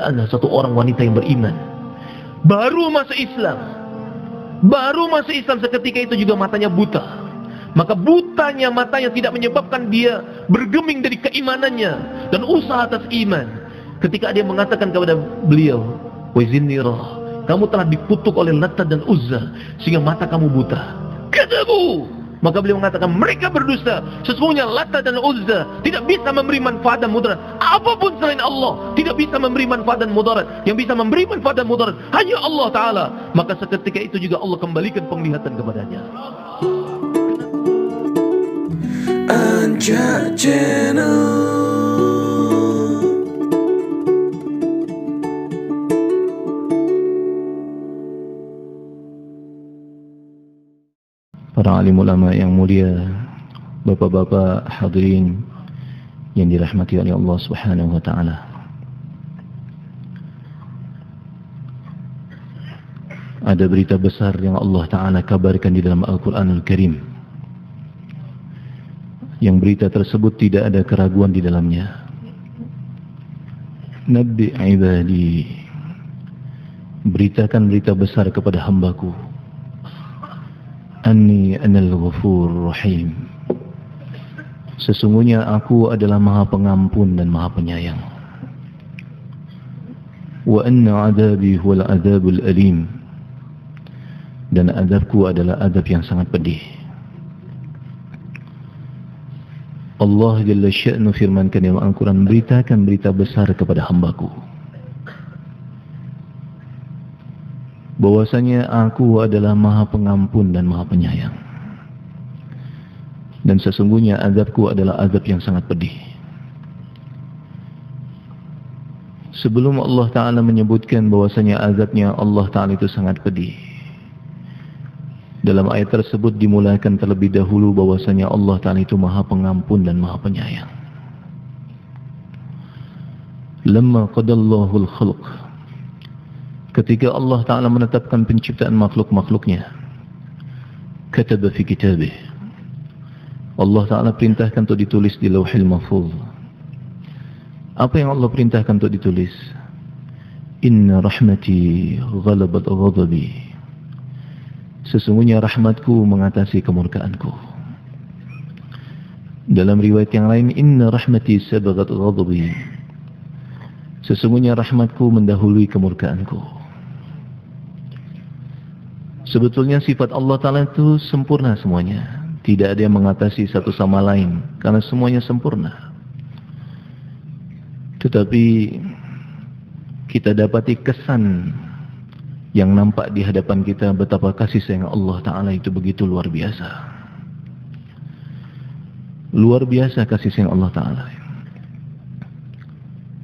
adalah satu orang wanita yang beriman. Baru masuk Islam. Baru masuk Islam seketika itu juga matanya buta. Maka butanya matanya tidak menyebabkan dia bergeming dari keimanannya dan usaha atas iman. Ketika dia mengatakan kepada beliau, Wazinirah, kamu telah dikutuk oleh Latta dan Uzza sehingga mata kamu buta. Katamu! Maka beliau mengatakan mereka berdusta. Sesungguhnya Lata dan Uzza tidak bisa memberi manfaat dan mudarat. Apapun selain Allah tidak bisa memberi manfaat dan mudarat. Yang bisa memberi manfaat dan mudarat hanya Allah Taala. Maka seketika itu juga Allah kembalikan penglihatan kepadanya. Anja Channel para alim ulama yang mulia, bapak-bapak hadirin yang dirahmati oleh Allah Subhanahu wa taala. Ada berita besar yang Allah taala kabarkan di dalam Al-Qur'anul Karim. Yang berita tersebut tidak ada keraguan di dalamnya. Nabi ibadi beritakan berita besar kepada hambaku Anni anal ghafur rahim. Sesungguhnya aku adalah maha pengampun dan maha penyayang. Wa anna adabi huwal adabul alim. Dan adabku adalah adab yang sangat pedih. Allah Jalla Sya'nu firmankan dalam Al-Quran Beritakan berita besar kepada hambaku bahwasanya aku adalah maha pengampun dan maha penyayang. Dan sesungguhnya azabku adalah azab yang sangat pedih. Sebelum Allah Ta'ala menyebutkan bahwasanya azabnya Allah Ta'ala itu sangat pedih. Dalam ayat tersebut dimulakan terlebih dahulu bahwasanya Allah Ta'ala itu maha pengampun dan maha penyayang. Lamma qadallahu al-khalq ketika Allah Ta'ala menetapkan penciptaan makhluk-makhluknya kataba fi kitabih Allah Ta'ala perintahkan untuk ditulis di lawhil mahfuz. Apa yang Allah perintahkan untuk ditulis? Inna rahmati ghalabat ghadabi. Sesungguhnya rahmatku mengatasi kemurkaanku. Dalam riwayat yang lain inna rahmati sabagat ghadabi. Sesungguhnya rahmatku mendahului kemurkaanku Sebetulnya sifat Allah Ta'ala itu sempurna semuanya. Tidak ada yang mengatasi satu sama lain. Karena semuanya sempurna. Tetapi kita dapati kesan yang nampak di hadapan kita betapa kasih sayang Allah Ta'ala itu begitu luar biasa. Luar biasa kasih sayang Allah Ta'ala.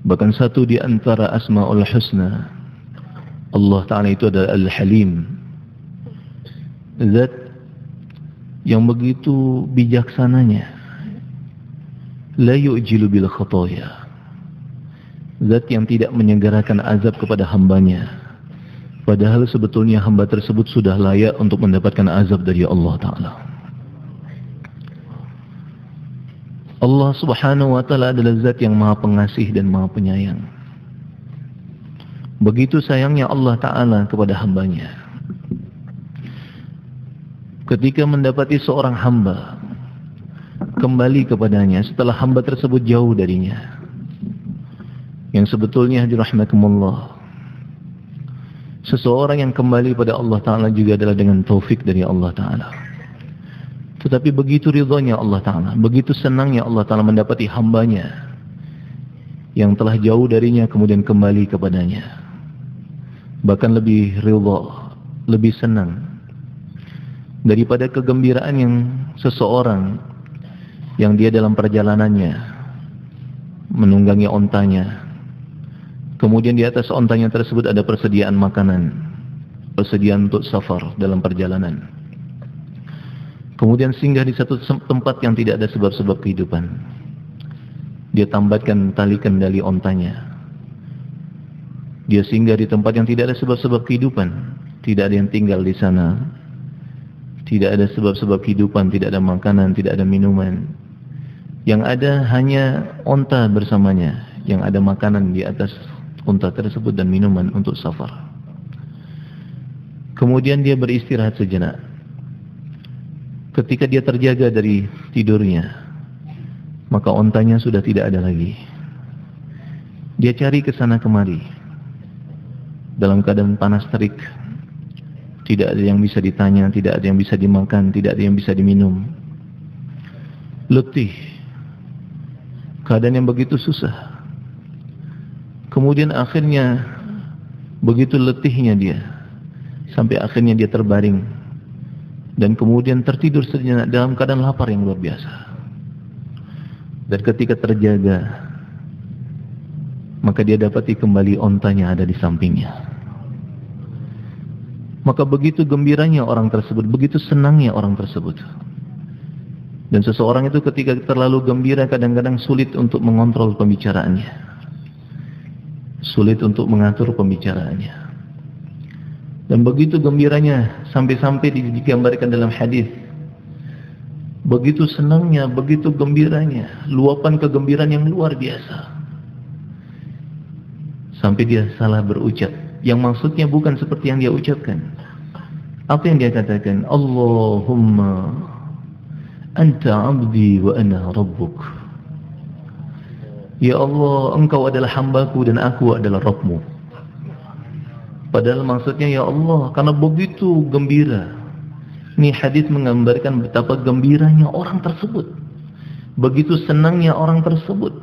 Bahkan satu di antara asma'ul husna. Allah Ta'ala itu adalah Al-Halim zat yang begitu bijaksananya la yu'jilu bil khataya zat yang tidak menyegerakan azab kepada hambanya. Padahal sebetulnya hamba tersebut sudah layak untuk mendapatkan azab dari Allah taala. Allah Subhanahu wa taala adalah zat yang Maha Pengasih dan Maha Penyayang. Begitu sayangnya Allah taala kepada hambanya ketika mendapati seorang hamba kembali kepadanya setelah hamba tersebut jauh darinya. Yang sebetulnya dirahmatkumullah seseorang yang kembali pada Allah Ta'ala juga adalah dengan taufik dari Allah Ta'ala. Tetapi begitu ridhonya Allah Ta'ala begitu senangnya Allah Ta'ala mendapati hambanya yang telah jauh darinya kemudian kembali kepadanya. Bahkan lebih ridho lebih senang daripada kegembiraan yang seseorang yang dia dalam perjalanannya menunggangi ontanya. Kemudian di atas ontanya tersebut ada persediaan makanan persediaan untuk safar dalam perjalanan. Kemudian singgah di satu tempat yang tidak ada sebab-sebab kehidupan. Dia tambatkan tali kendali ontanya. Dia singgah di tempat yang tidak ada sebab-sebab kehidupan. Tidak ada yang tinggal di sana tidak ada sebab-sebab kehidupan, tidak ada makanan, tidak ada minuman. Yang ada hanya onta bersamanya, yang ada makanan di atas unta tersebut dan minuman untuk safar. Kemudian dia beristirahat sejenak. Ketika dia terjaga dari tidurnya, maka ontanya sudah tidak ada lagi. Dia cari ke sana kemari. Dalam keadaan panas terik, tidak ada yang bisa ditanya, tidak ada yang bisa dimakan, tidak ada yang bisa diminum. Letih. Keadaan yang begitu susah. Kemudian akhirnya begitu letihnya dia sampai akhirnya dia terbaring dan kemudian tertidur sejenak dalam keadaan lapar yang luar biasa. Dan ketika terjaga maka dia dapati kembali ontanya ada di sampingnya. Maka begitu gembiranya orang tersebut, begitu senangnya orang tersebut. Dan seseorang itu ketika terlalu gembira kadang-kadang sulit untuk mengontrol pembicaraannya sulit untuk mengatur pembicaraannya. Dan begitu gembiranya sampai-sampai digambarkan dalam hadis. Begitu senangnya, begitu gembiranya, luapan kegembiraan yang luar biasa. Sampai dia salah berucap, yang maksudnya bukan seperti yang dia ucapkan. Apa yang dia katakan? Allahumma anta abdi wa ana rabbuk. Ya Allah, engkau adalah hambaku dan aku adalah Rabbmu. Padahal maksudnya ya Allah, karena begitu gembira. Ini hadis menggambarkan betapa gembiranya orang tersebut. Begitu senangnya orang tersebut.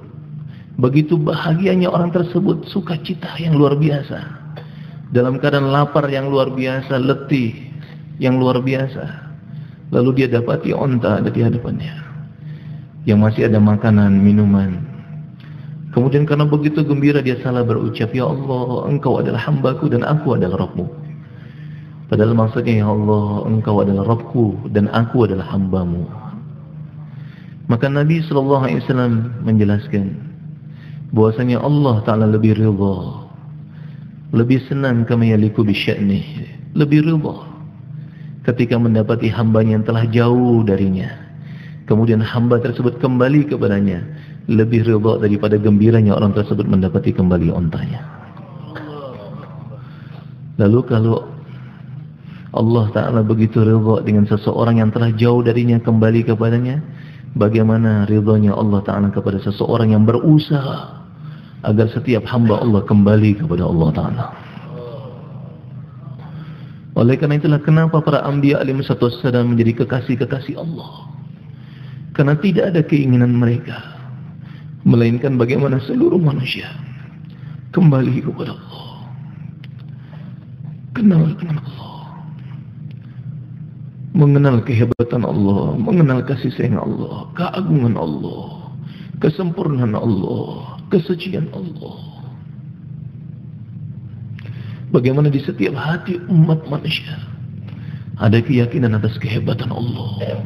Begitu bahagianya orang tersebut. Sukacita yang luar biasa. Dalam keadaan lapar yang luar biasa, letih yang luar biasa. Lalu dia dapati onta ada di hadapannya. Yang masih ada makanan, minuman, Kemudian karena begitu gembira dia salah berucap, Ya Allah, engkau adalah hambaku dan aku adalah Rabbmu. Padahal maksudnya, Ya Allah, engkau adalah Rabbku dan aku adalah hambamu. Maka Nabi SAW menjelaskan, bahwasanya Allah Ta'ala lebih ridha, lebih senang kama yaliku bisya'nih, lebih ridha ketika mendapati hambanya yang telah jauh darinya. Kemudian hamba tersebut kembali kepadanya lebih ridha daripada gembiranya orang tersebut mendapati kembali ontanya. Lalu kalau Allah Ta'ala begitu ridha dengan seseorang yang telah jauh darinya kembali kepadanya, bagaimana ridhonya Allah Ta'ala kepada seseorang yang berusaha agar setiap hamba Allah kembali kepada Allah Ta'ala. Oleh karena itulah kenapa para anbiya alaihi wasallam menjadi kekasih-kekasih Allah. Karena tidak ada keinginan mereka melainkan bagaimana seluruh manusia kembali kepada Allah. Kenal dengan Allah. Mengenal kehebatan Allah mengenal kasih sayang Allah keagungan Allah kesempurnaan Allah kesucian Allah bagaimana di setiap hati umat manusia ada keyakinan atas kehebatan Allah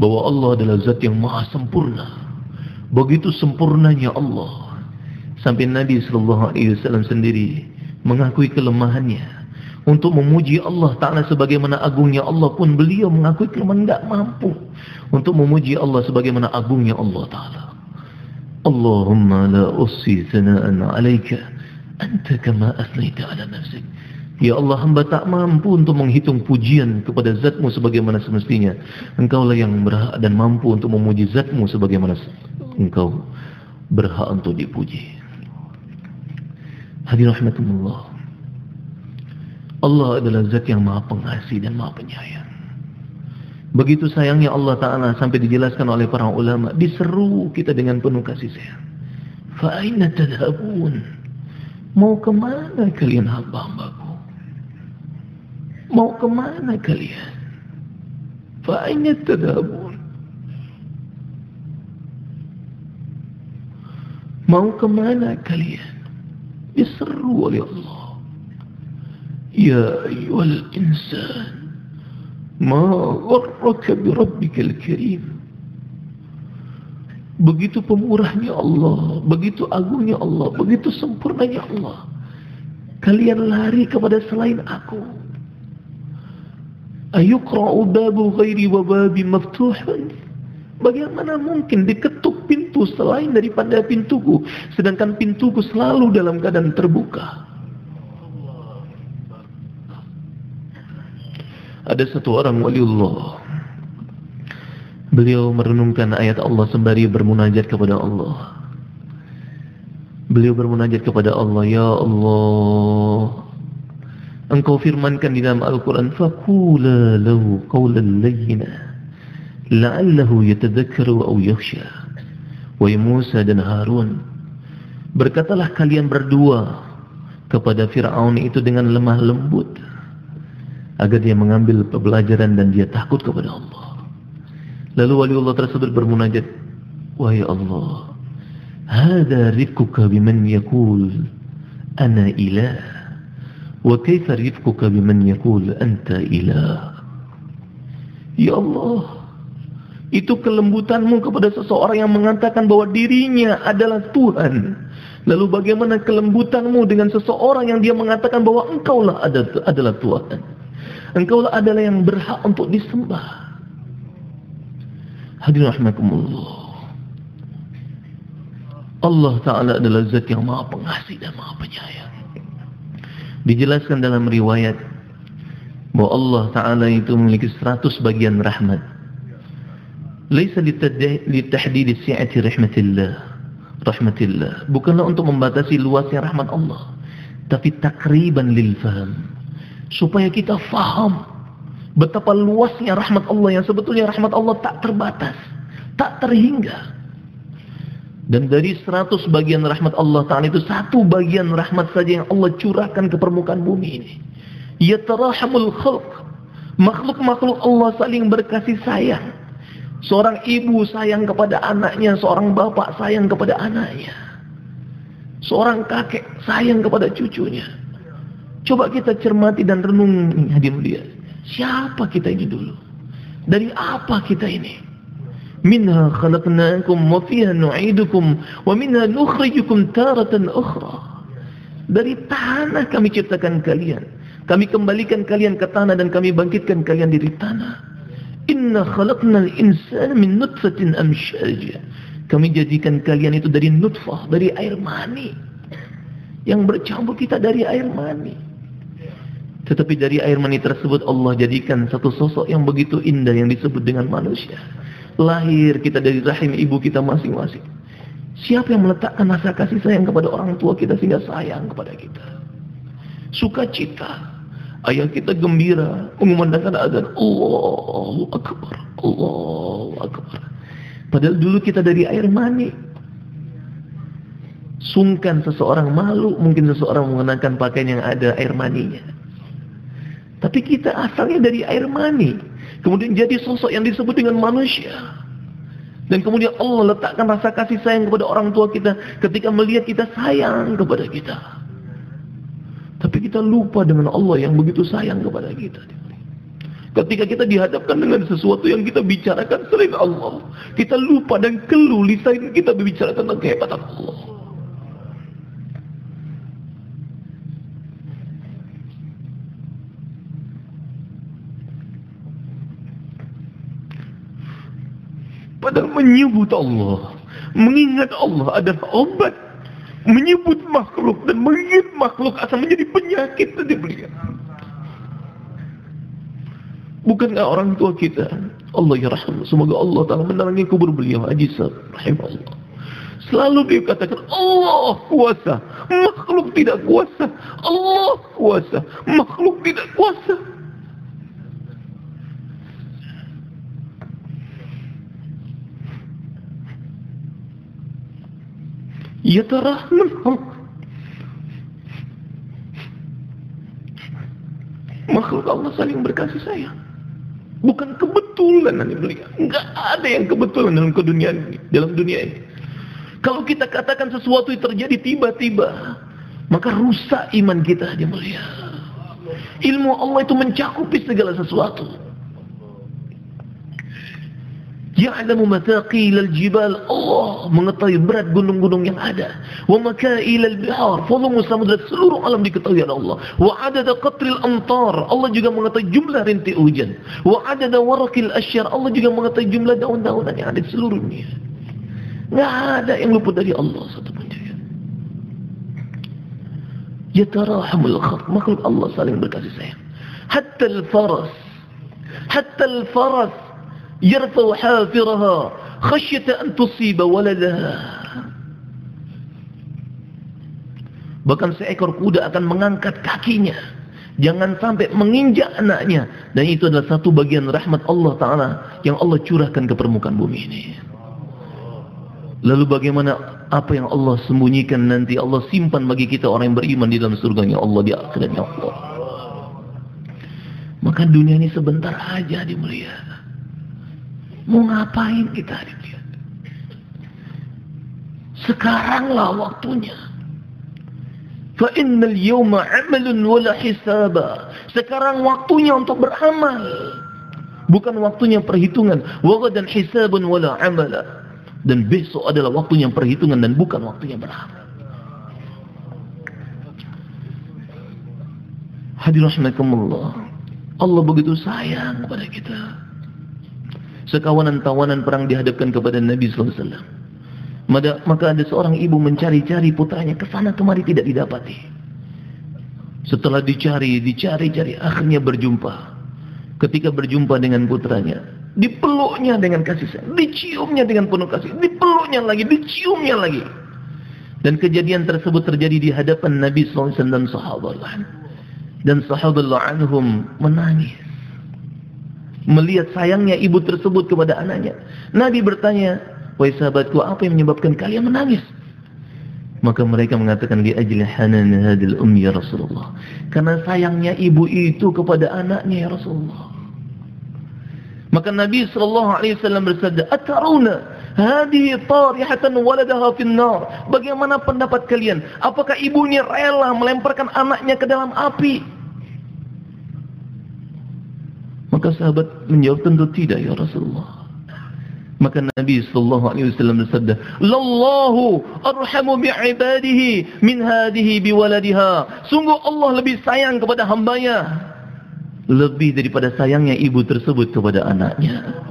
bahwa Allah adalah zat yang maha sempurna Begitu sempurnanya Allah. Sampai Nabi wasallam sendiri mengakui kelemahannya. Untuk memuji Allah Ta'ala sebagaimana agungnya Allah pun beliau mengakui kelemahan tidak mampu. Untuk memuji Allah sebagaimana agungnya Allah Ta'ala. Allahumma la ussi sana'an alaika anta kama asnaita ala nafsik. Ya Allah hamba tak mampu untuk menghitung pujian kepada zatmu sebagaimana semestinya. Engkaulah yang berhak dan mampu untuk memuji zatmu sebagaimana engkau berhak untuk dipuji. Hadir rahmatullah. Allah adalah zat yang maha pengasih dan maha penyayang. Begitu sayangnya Allah Ta'ala sampai dijelaskan oleh para ulama. Diseru kita dengan penuh kasih sayang. Fa'aina tadhabun. Mau ke mana kalian hamba-hambaku? Mau ke mana kalian? Fa'aina tadhabun. Mau ke mana kalian? Diseru oleh Allah. Ya ayyuhal insan. Ma gharraka bi rabbikal karim. Begitu pemurahnya Allah, begitu agungnya Allah, begitu sempurnanya Allah. Kalian lari kepada selain aku. Ayukra'u babu ghairi wa babi maftuhun. Bagaimana mungkin diketuk pintu selain daripada pintuku. Sedangkan pintuku selalu dalam keadaan terbuka. Ada satu orang waliullah. Beliau merenungkan ayat Allah sembari bermunajat kepada Allah. Beliau bermunajat kepada Allah, Ya Allah. Engkau firmankan di dalam Al-Quran, Fakula lahu qawlan layyina, la'allahu yatadhakkaru au yakhsha. Wahai Musa dan Harun, berkatalah kalian berdua kepada Fir'aun itu dengan lemah lembut, agar dia mengambil pelajaran dan dia takut kepada Allah. Lalu wali Allah tersebut bermunajat, Wahai Allah, Hada rifkuka biman yakul ana ilah, wa kaifa rifkuka biman yakul anta ilah. Ya Allah, itu kelembutanmu kepada seseorang yang mengatakan bahwa dirinya adalah Tuhan. Lalu bagaimana kelembutanmu dengan seseorang yang dia mengatakan bahwa engkaulah adalah Tuhan. Engkau adalah yang berhak untuk disembah. Hadirin rahimakumullah. Allah Ta'ala adalah zat yang maha pengasih dan maha penyayang. Dijelaskan dalam riwayat bahwa Allah Ta'ala itu memiliki seratus bagian rahmat. Laisa litahdid si'ati rahmatillah. Rahmatillah. Bukanlah untuk membatasi luasnya rahmat Allah. Tapi takriban lil faham supaya kita faham betapa luasnya rahmat Allah yang sebetulnya rahmat Allah tak terbatas, tak terhingga. Dan dari seratus bagian rahmat Allah Ta'ala itu satu bagian rahmat saja yang Allah curahkan ke permukaan bumi ini. Ya terahamul khalq. Makhluk-makhluk Allah saling berkasih sayang. Seorang ibu sayang kepada anaknya, seorang bapak sayang kepada anaknya. Seorang kakek sayang kepada cucunya. Coba kita cermati dan renung hadir mulia. Siapa kita ini dulu? Dari apa kita ini? Minha khalaqnakum wa fiha nu'idukum wa minha nukhrijukum taratan ukhra. Dari tanah kami ciptakan kalian. Kami kembalikan kalian ke tanah dan kami bangkitkan kalian dari tanah. Inna khalaqnal insana min nutfatin amsyaj. Kami jadikan kalian itu dari nutfah, dari air mani. Yang bercampur kita dari air mani. Tetapi dari air mani tersebut Allah jadikan satu sosok yang begitu indah yang disebut dengan manusia. Lahir kita dari rahim ibu kita masing-masing. Siapa yang meletakkan rasa kasih sayang kepada orang tua kita sehingga sayang kepada kita? Sukacita. Ayah kita gembira mengumandangkan azan Allahu Akbar. Allahu Akbar. Padahal dulu kita dari air mani. Sungkan seseorang malu mungkin seseorang mengenakan pakaian yang ada air maninya. Tapi kita asalnya dari air mani. Kemudian jadi sosok yang disebut dengan manusia. Dan kemudian Allah letakkan rasa kasih sayang kepada orang tua kita ketika melihat kita sayang kepada kita. Tapi kita lupa dengan Allah yang begitu sayang kepada kita. Ketika kita dihadapkan dengan sesuatu yang kita bicarakan selain Allah, kita lupa dan keluh lisan kita berbicara tentang kehebatan Allah. Padahal menyebut Allah, mengingat Allah adalah obat. Menyebut makhluk dan mengingat makhluk asal menjadi penyakit tadi beliau. Bukankah orang tua kita Allah ya rahmat Semoga Allah Ta'ala menerangi kubur beliau Haji rahimahullah Selalu dia katakan Allah kuasa Makhluk tidak kuasa Allah kuasa Makhluk tidak kuasa yatarahman makhluk Allah saling berkasih sayang. Bukan kebetulan nanti beliau enggak ada yang kebetulan dalam dunia ini dalam dunia ini. Kalau kita katakan sesuatu yang terjadi tiba-tiba maka rusak iman kita dia mulia. Ilmu Allah itu mencakupi segala sesuatu Ya'lamu mathaqil al-jibal. Allah mengetahui berat gunung-gunung yang ada. Wa makail al-bihar. Volume samudra seluruh alam diketahui oleh Allah. Wa adada qatril amtar. Allah juga mengetahui jumlah rintik hujan. Wa adada warakil asyar. Allah juga mengetahui jumlah daun-daunan yang ada di seluruh dunia. Nggak ada yang luput dari Allah satu pun juga. Yatarahamul khalq. Makhluk Allah saling berkasih sayang. Hatta al-faras. Hatta al-faras. Yarfau hafiraha. Khasyata an tusiba waladaha. Bahkan seekor kuda akan mengangkat kakinya. Jangan sampai menginjak anaknya. Dan itu adalah satu bagian rahmat Allah Ta'ala yang Allah curahkan ke permukaan bumi ini. Lalu bagaimana apa yang Allah sembunyikan nanti Allah simpan bagi kita orang yang beriman di dalam surganya Allah di akhiratnya Allah. Maka dunia ini sebentar aja dimulia. Mau ngapain kita dimulia? Sekaranglah waktunya. Fa innal yawma 'amalun wala hisaba. Sekarang waktunya untuk beramal. Bukan waktunya perhitungan. Wa dan hisabun wala 'amala. Dan besok adalah waktunya perhitungan dan bukan waktunya beramal. Hadir rahimakumullah. Allah begitu sayang kepada kita. Sekawanan-tawanan perang dihadapkan kepada Nabi wasallam. Maka ada seorang ibu mencari-cari putranya ke sana kemari tidak didapati. Setelah dicari, dicari-cari akhirnya berjumpa. Ketika berjumpa dengan putranya, dipeluknya dengan kasih sayang, diciumnya dengan penuh kasih, dipeluknya lagi, diciumnya lagi. Dan kejadian tersebut terjadi di hadapan Nabi SAW dan sahabat Dan sahabat anhum menangis. Melihat sayangnya ibu tersebut kepada anaknya. Nabi bertanya, Wahai sahabatku, apa yang menyebabkan kalian menangis? Maka mereka mengatakan di ajli hanan hadil um ya Rasulullah. Karena sayangnya ibu itu kepada anaknya ya Rasulullah. Maka Nabi sallallahu alaihi wasallam bersabda, "Ataruna hadhihi tarihatan waladaha fin nar?" Bagaimana pendapat kalian? Apakah ibunya rela melemparkan anaknya ke dalam api? Maka sahabat menjawab tentu tidak ya Rasulullah. Maka Nabi sallallahu alaihi wasallam bersabda, "Lallahu arhamu bi'ibadihi min hadhihi biwaladiha." Sungguh Allah lebih sayang kepada hambanya lebih daripada sayangnya ibu tersebut kepada anaknya.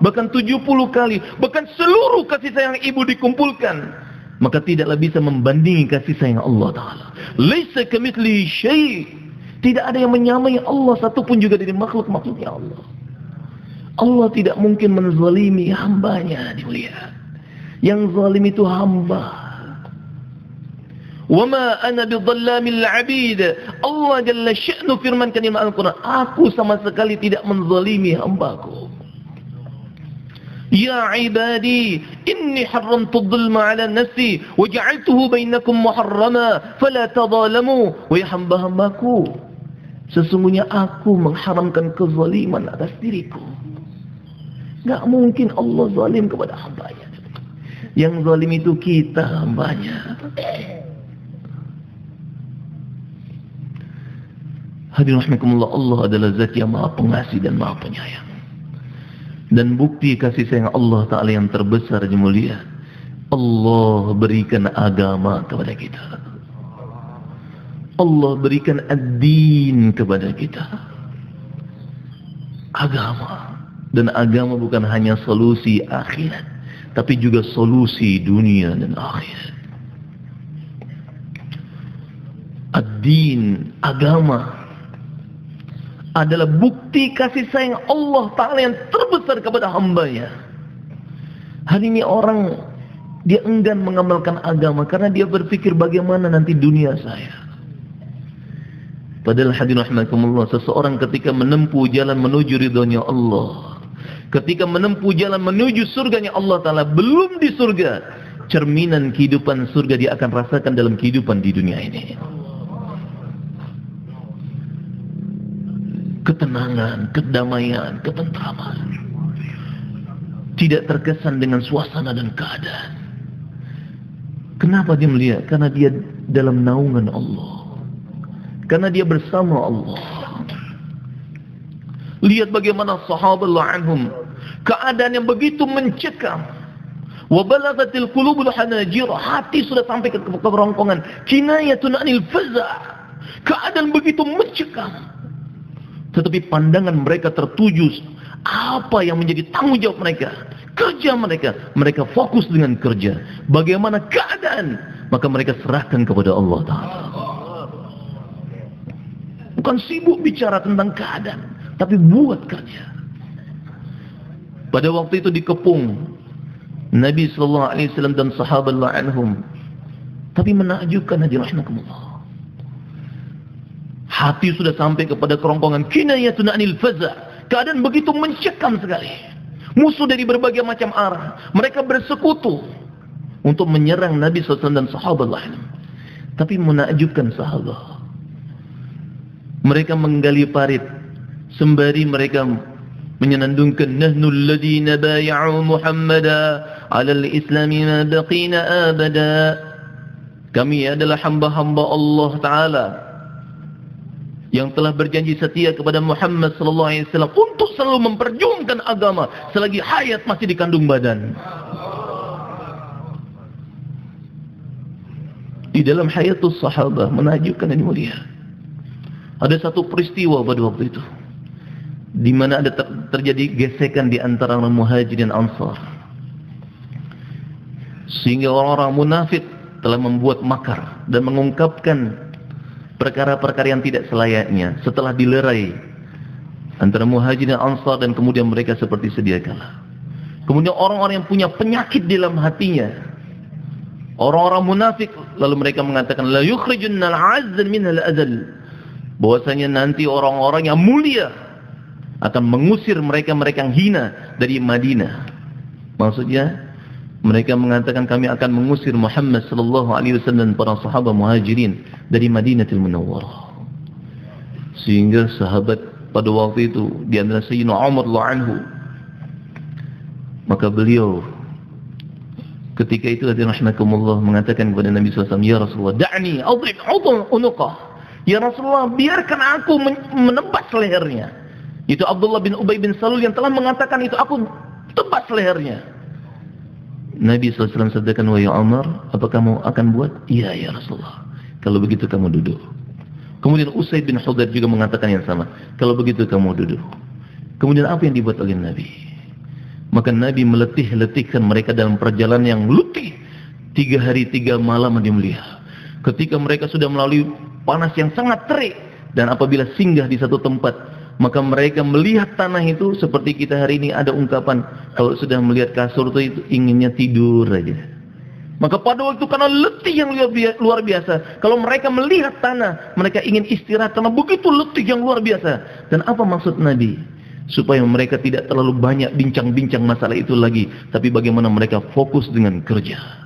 Bahkan 70 kali, bahkan seluruh kasih sayang ibu dikumpulkan. Maka tidaklah bisa membandingi kasih sayang Allah Ta'ala. Laisa syai' Tidak ada yang menyamai Allah satupun juga dari makhluk-makhluknya Allah. Allah tidak mungkin menzalimi hambanya dimulia. Yang zalim itu hamba. Wama ana bidhallamil abid. Allah Jalla sya'nu firmankan dalam Al-Quran. Aku sama sekali tidak menzalimi hambaku. Ya ibadi, inni haramtu dhulma ala nafsi wa ja'altuhu bainakum muharrama fala tadhalamu. Wahai hamba-hambaku, sesungguhnya aku mengharamkan kezaliman atas diriku. Gak mungkin Allah zalim kepada hambanya. Yang zalim itu kita hambanya. Hadirin rahimakumullah Allah adalah zat yang maha pengasih dan maha penyayang. Dan bukti kasih sayang Allah Ta'ala yang terbesar dan mulia. Allah berikan agama kepada kita. Allah berikan ad-din kepada kita. Agama. Dan agama bukan hanya solusi akhirat. Tapi juga solusi dunia dan akhirat. Ad-din, agama adalah bukti kasih sayang Allah Ta'ala yang terbesar kepada hambanya. Hari ini orang dia enggan mengamalkan agama karena dia berpikir bagaimana nanti dunia saya. Padahal hadirin rahimakumullah seseorang ketika menempuh jalan menuju ridhonya Allah, ketika menempuh jalan menuju surganya Allah taala belum di surga, cerminan kehidupan surga dia akan rasakan dalam kehidupan di dunia ini. ketenangan, kedamaian, ketentraman. Tidak terkesan dengan suasana dan keadaan. Kenapa dia melihat? Karena dia dalam naungan Allah. Karena dia bersama Allah. Lihat bagaimana sahabat anhum. Keadaan yang begitu mencekam. Wabalagatil qulubul hanajir. Hati sudah sampai ke kerongkongan. Kinayatun anil faza. Keadaan begitu mencekam. Tetapi pandangan mereka tertuju apa yang menjadi tanggung jawab mereka. Kerja mereka, mereka fokus dengan kerja. Bagaimana keadaan, maka mereka serahkan kepada Allah Ta'ala. Bukan sibuk bicara tentang keadaan, tapi buat kerja. Pada waktu itu dikepung Nabi sallallahu alaihi wasallam dan sahabat anhum. Tapi menakjubkan hadirin rahimakumullah. Hati sudah sampai kepada kerongkongan kinayatun anil faza. Keadaan begitu mencekam sekali. Musuh dari berbagai macam arah. Mereka bersekutu untuk menyerang Nabi SAW dan sahabat lain. Tapi menakjubkan sahabat. Mereka menggali parit. Sembari mereka menyenandungkan nahnu alladhina bay'u Muhammada 'ala al-islam ma baqina abada. Kami adalah hamba-hamba Allah taala yang telah berjanji setia kepada Muhammad sallallahu alaihi wasallam untuk selalu memperjuangkan agama selagi hayat masih di kandung badan. Di dalam hayatus sahabah menajubkan ini mulia ada satu peristiwa pada waktu itu di mana ada ter terjadi gesekan di antara orang muhajirin dan ansar. Sehingga orang-orang munafik telah membuat makar dan mengungkapkan perkara-perkara yang tidak selayaknya setelah dilerai antara muhajirin dan ansar dan kemudian mereka seperti sedia kala. Kemudian orang-orang yang punya penyakit dalam hatinya orang-orang munafik lalu mereka mengatakan la yukhrijunna al-'azzal min al-azal bahwasanya nanti orang-orang yang mulia akan mengusir mereka-mereka yang hina dari Madinah. Maksudnya mereka mengatakan kami akan mengusir Muhammad sallallahu alaihi wasallam dan para sahabat Muhajirin dari Madinatul Munawwarah. Sehingga sahabat pada waktu itu di antara Sayyidina Umar anhu maka beliau ketika itu hadirin rahimakumullah mengatakan kepada Nabi SAW ya Rasulullah da'ni adrib udhun unuqah ya Rasulullah biarkan aku menebas lehernya itu Abdullah bin Ubay bin Salul yang telah mengatakan itu aku tebas lehernya. Nabi SAW sabdakan, Wahai Umar, apa kamu akan buat? Iya ya Rasulullah. Kalau begitu kamu duduk. Kemudian Usaid bin Hudair juga mengatakan yang sama. Kalau begitu kamu duduk. Kemudian apa yang dibuat oleh Nabi? Maka Nabi meletih-letihkan mereka dalam perjalanan yang letih. Tiga hari, tiga malam di mulia. Ketika mereka sudah melalui panas yang sangat terik. Dan apabila singgah di satu tempat, maka mereka melihat tanah itu seperti kita hari ini ada ungkapan kalau sudah melihat kasur itu, inginnya tidur aja. Maka pada waktu karena letih yang luar biasa, kalau mereka melihat tanah, mereka ingin istirahat karena begitu letih yang luar biasa. Dan apa maksud Nabi? Supaya mereka tidak terlalu banyak bincang-bincang masalah itu lagi, tapi bagaimana mereka fokus dengan kerja.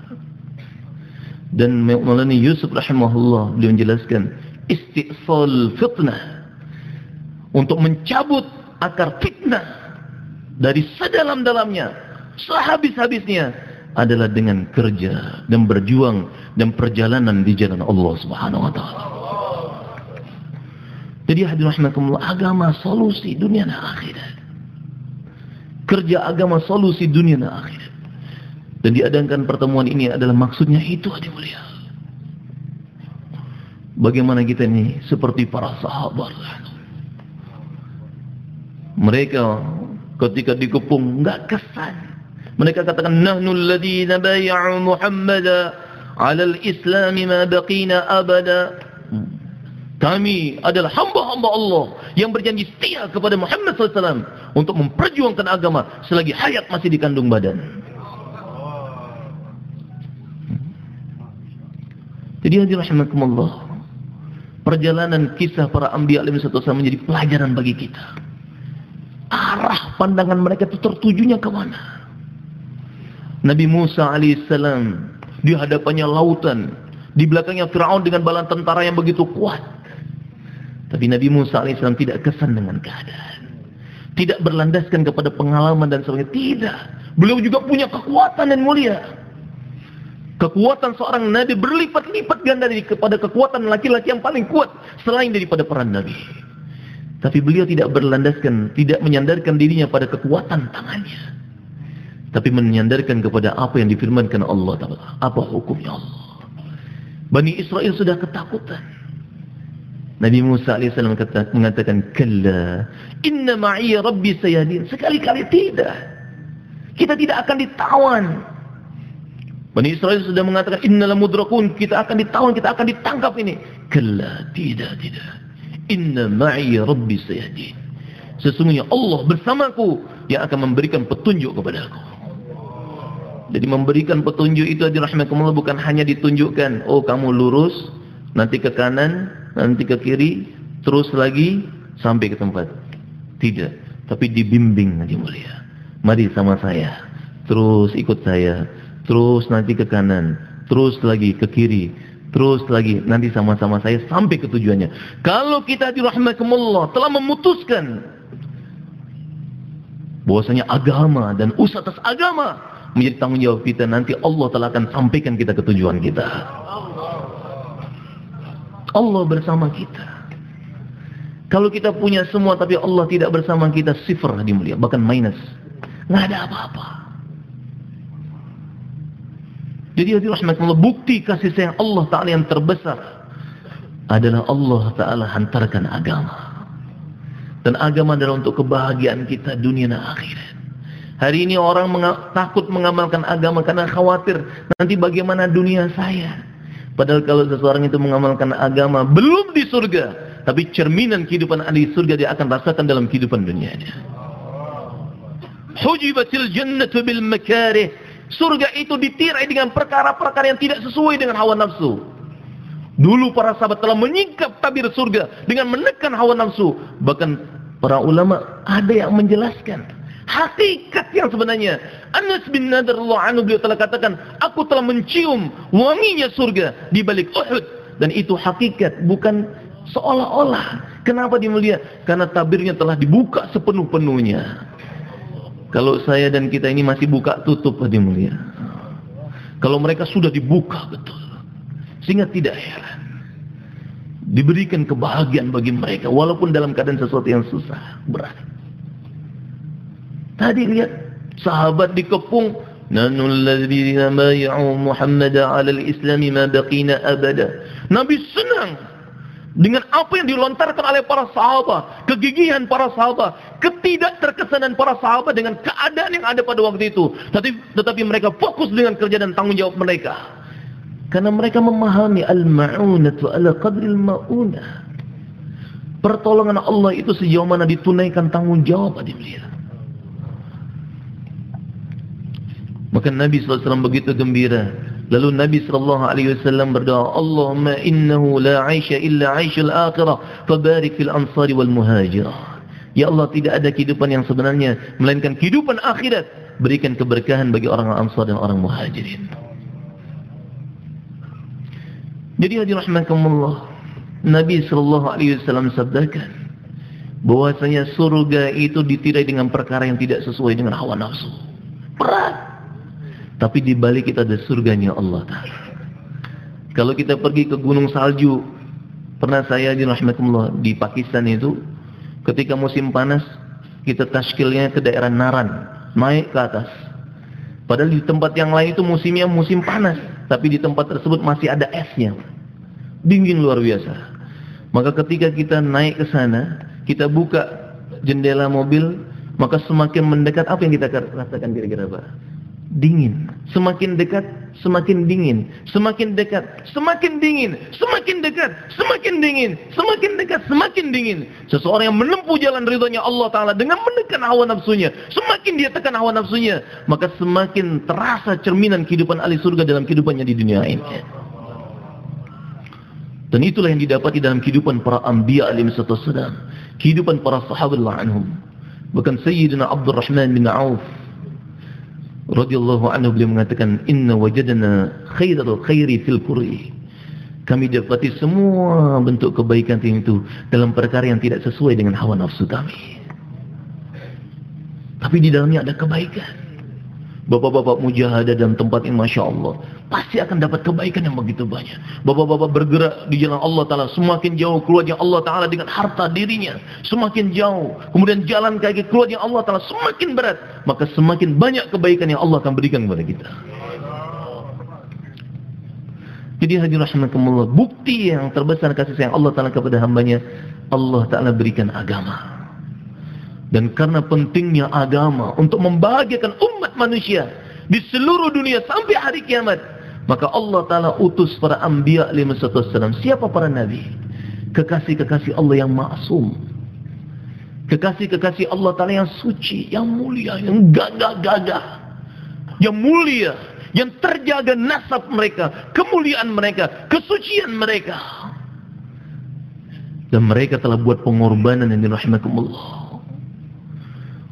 Dan Maulana Yusuf rahimahullah beliau menjelaskan istisal fitnah untuk mencabut akar fitnah dari sedalam-dalamnya, sehabis-habisnya adalah dengan kerja dan berjuang dan perjalanan di jalan Allah Subhanahu wa taala. Jadi hadirin rahimakumullah, agama solusi dunia dan akhirat. Kerja agama solusi dunia dan akhirat. Dan diadakan pertemuan ini adalah maksudnya itu hadirin mulia. Bagaimana kita ini seperti para sahabat mereka ketika dikepung enggak kesan. Mereka katakan nahnu alladhina bay'u Muhammada 'ala al-islam ma baqina abada. Kami adalah hamba-hamba Allah yang berjanji setia kepada Muhammad SAW untuk memperjuangkan agama selagi hayat masih di kandung badan. Jadi hadirin rahimakumullah, perjalanan kisah para anbiya alaihi wasallam menjadi pelajaran bagi kita arah pandangan mereka itu tertujunya ke mana? Nabi Musa alaihissalam di hadapannya lautan, di belakangnya Firaun dengan bala tentara yang begitu kuat. Tapi Nabi Musa alaihissalam tidak kesan dengan keadaan. Tidak berlandaskan kepada pengalaman dan sebagainya. Tidak. Beliau juga punya kekuatan dan mulia. Kekuatan seorang Nabi berlipat-lipat ganda kepada kekuatan laki-laki yang paling kuat selain daripada peran Nabi. Tapi beliau tidak berlandaskan, tidak menyandarkan dirinya pada kekuatan tangannya. Tapi menyandarkan kepada apa yang difirmankan Allah Apa hukumnya Allah. Bani Israel sudah ketakutan. Nabi Musa AS mengatakan, Kalla, inna ma'i rabbi sayadin. Sekali-kali tidak. Kita tidak akan ditawan. Bani Israel sudah mengatakan innal mudrakun, kita akan ditawan, kita akan ditangkap ini. Kalla, tidak, tidak. Inna ma'i rabbi sayahdin. Sesungguhnya Allah bersamaku yang akan memberikan petunjuk kepadaku. Jadi memberikan petunjuk itu adi rahmatullah bukan hanya ditunjukkan, oh kamu lurus, nanti ke kanan, nanti ke kiri, terus lagi sampai ke tempat. Tidak, tapi dibimbing Nabi mulia. Mari sama saya, terus ikut saya, terus nanti ke kanan, terus lagi ke kiri, terus lagi nanti sama-sama saya sampai ke tujuannya. Kalau kita di rahmatullah telah memutuskan bahwasanya agama dan usaha atas agama menjadi tanggung jawab kita nanti Allah telah akan sampaikan kita ke tujuan kita. Allah bersama kita. Kalau kita punya semua tapi Allah tidak bersama kita sifar dimulia bahkan minus. Nggak ada apa-apa. Jadi hati rahmatullah bukti kasih sayang Allah Ta'ala yang terbesar adalah Allah Ta'ala hantarkan agama. Dan agama adalah untuk kebahagiaan kita dunia dan akhirat. Hari ini orang menga takut mengamalkan agama karena khawatir nanti bagaimana dunia saya. Padahal kalau seseorang itu mengamalkan agama belum di surga, tapi cerminan kehidupan ahli surga dia akan rasakan dalam kehidupan dunianya. Hujibatil jannatu bil makarih. Surga itu ditirai dengan perkara-perkara yang tidak sesuai dengan hawa nafsu. Dulu para sahabat telah menyingkap tabir surga dengan menekan hawa nafsu. Bahkan para ulama ada yang menjelaskan hakikat yang sebenarnya. Anas bin Nadar Allah anhu beliau telah katakan, aku telah mencium wanginya surga di balik Uhud dan itu hakikat bukan seolah-olah. Kenapa dimulia? Karena tabirnya telah dibuka sepenuh-penuhnya. Kalau saya dan kita ini masih buka tutup dimulia. Kalau mereka sudah dibuka betul. Sehingga tidak heran. Diberikan kebahagiaan bagi mereka. Walaupun dalam keadaan sesuatu yang susah. Berat. Tadi lihat. Sahabat dikepung. Baqina abada. Nabi senang dengan apa yang dilontarkan oleh para sahabat, kegigihan para sahabat, ketidakterkesanan para sahabat dengan keadaan yang ada pada waktu itu. Tetapi, tetapi mereka fokus dengan kerja dan tanggung jawab mereka. Karena mereka memahami al-ma'unatu ala qadril ma'unah. Pertolongan Allah itu sejauh mana ditunaikan tanggung jawab adilnya. Maka Nabi SAW begitu gembira. Lalu Nabi SAW berdoa, Allahumma innahu la aisha illa aishul akhirah, fabarik fil ansari wal muhajirah. Ya Allah tidak ada kehidupan yang sebenarnya, melainkan kehidupan akhirat. Berikan keberkahan bagi orang ansar dan orang muhajirin. Jadi hadir rahmatullah Nabi sallallahu alaihi wasallam sabdakan bahwasanya surga itu ditirai dengan perkara yang tidak sesuai dengan hawa nafsu. Tapi di balik kita ada surganya Allah taala. Kalau kita pergi ke gunung salju, pernah saya di rahmatullah di Pakistan itu ketika musim panas kita taskilnya ke daerah Naran, naik ke atas. Padahal di tempat yang lain itu musimnya musim panas. Tapi di tempat tersebut masih ada esnya. Dingin luar biasa. Maka ketika kita naik ke sana, kita buka jendela mobil, maka semakin mendekat apa yang kita rasakan kira-kira Pak? Dingin. Semakin dekat, semakin dingin. Semakin dekat, semakin dingin. Semakin dekat, semakin dingin. Semakin dekat, semakin dingin. Seseorang yang menempuh jalan ridhonya Allah Ta'ala dengan menekan hawa nafsunya. Semakin dia tekan hawa nafsunya, maka semakin terasa cerminan kehidupan ahli surga dalam kehidupannya di dunia ini. Dan itulah yang didapati dalam kehidupan para anbiya alaihi wasallam, kehidupan para sahabat anhum. Bahkan Sayyidina Abdurrahman bin Auf radhiyallahu anhu beliau mengatakan inna wajadna khairal khairi fil qur'i. Kami dapati semua bentuk kebaikan itu dalam perkara yang tidak sesuai dengan hawa nafsu kami. Tapi di dalamnya ada kebaikan Bapak-bapak mujahadah dalam tempat yang Masya Allah. Pasti akan dapat kebaikan yang begitu banyak. Bapak-bapak bergerak di jalan Allah Ta'ala. Semakin jauh keluarnya Allah Ta'ala dengan harta dirinya. Semakin jauh. Kemudian jalan kaki keluarnya Allah Ta'ala semakin berat. Maka semakin banyak kebaikan yang Allah akan berikan kepada kita. Jadi hadir rahmatullah. Bukti yang terbesar kasih sayang Allah Ta'ala kepada hambanya. Allah Ta'ala berikan agama. Dan karena pentingnya agama untuk membahagiakan umat manusia di seluruh dunia sampai hari kiamat, maka Allah Ta'ala utus para anbiya wasallam. Siapa para nabi? Kekasih-kekasih Allah yang maksum. Kekasih-kekasih Allah Ta'ala yang suci, yang mulia, yang gagah-gagah. Yang mulia, yang terjaga nasab mereka, kemuliaan mereka, kesucian mereka. Dan mereka telah buat pengorbanan yang dirahmatullah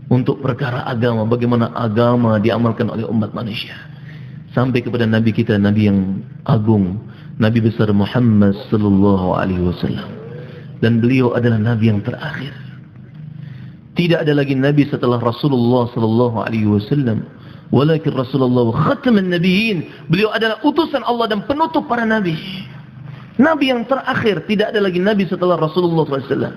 untuk perkara agama, bagaimana agama diamalkan oleh umat manusia. Sampai kepada Nabi kita, Nabi yang agung, Nabi besar Muhammad sallallahu alaihi wasallam. Dan beliau adalah Nabi yang terakhir. Tidak ada lagi Nabi setelah Rasulullah sallallahu alaihi wasallam. Walakin Rasulullah khataman nabiyyin. Beliau adalah utusan Allah dan penutup para nabi. Nabi yang terakhir, tidak ada lagi Nabi setelah Rasulullah sallallahu alaihi wasallam.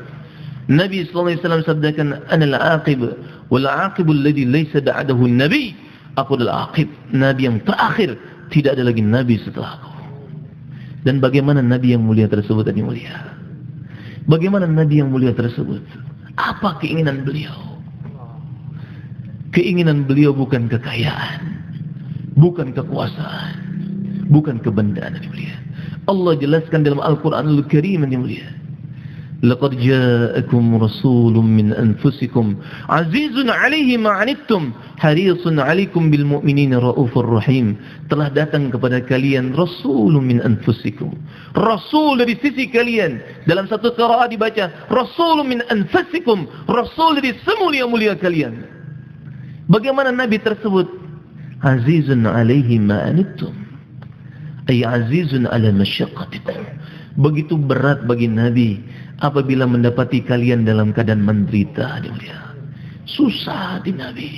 Nabi wasallam sabdakan, "Ana al-aqib wal aqibul ladzi laysa ba'dahu nabi aku adalah aqib nabi yang terakhir. Tidak ada lagi nabi setelah aku. Dan bagaimana nabi yang mulia tersebut tadi mulia? Bagaimana nabi yang mulia tersebut? Apa keinginan beliau? Keinginan beliau bukan kekayaan bukan kekuasaan bukan kebendaan yang mulia. Allah jelaskan dalam Al-Quranul Karim yang mulia لقد جاءكم رسول من أنفسكم عزيز عليه ما عنتم حريص عليكم بالمؤمنين رؤوف الرحيم telah datang kepada kalian rasul min anfusikum rasul dari sisi kalian dalam satu qiraat dibaca rasul min anfusikum rasul dari semulia-mulia kalian bagaimana nabi tersebut azizun alaihi ma anittum ay azizun ala masyaqqatikum begitu berat bagi nabi apabila mendapati kalian dalam keadaan menderita susah hati Nabi.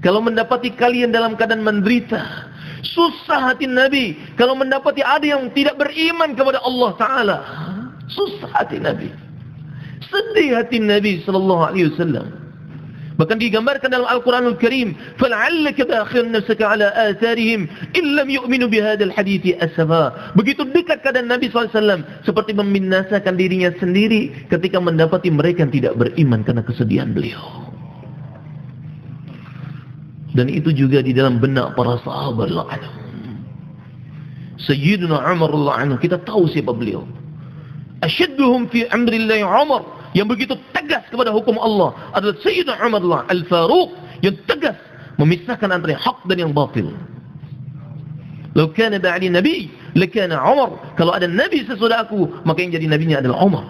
Kalau mendapati kalian dalam keadaan menderita susah hati Nabi. Kalau mendapati ada yang tidak beriman kepada Allah Ta'ala susah hati Nabi. Sedih hati Nabi Sallallahu Alaihi Wasallam Bahkan digambarkan dalam Al-Quranul Karim, فَلَعَلَّكَ بَأَخِرْ نَفْسَكَ عَلَىٰ آثَارِهِمْ إِلَّمْ يُؤْمِنُوا بِهَذَا الْحَدِيثِ أَسَفَا Begitu dekat keadaan Nabi SAW, seperti membinasakan dirinya sendiri ketika mendapati mereka yang tidak beriman karena kesedihan beliau. Dan itu juga di dalam benak para sahabat Allah. Sayyidina Umar Allah kita tahu siapa beliau. Asyadduhum fi amrillahi Umar yang begitu tegas kepada hukum Allah adalah Sayyidina Umar Al-Faruq yang tegas memisahkan antara hak dan yang batil. Kalau kana ba'di nabi, lakana Umar. Kalau ada nabi sesudah aku, maka yang jadi nabinya adalah Umar.